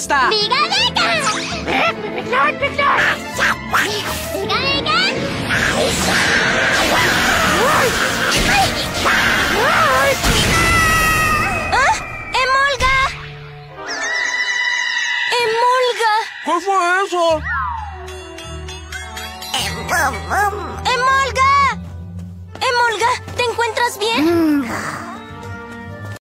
basta! ¡Emolga! ¡Emolga! ¿Qué fue eso? ¡Emolga! ¡Emolga! ¿Te encuentras bien? Mm.